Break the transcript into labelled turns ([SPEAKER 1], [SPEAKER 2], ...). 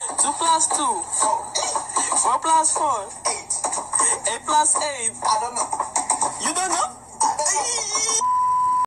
[SPEAKER 1] Two plus two. Four plus four. four, eight. Eight plus eight.
[SPEAKER 2] I don't know.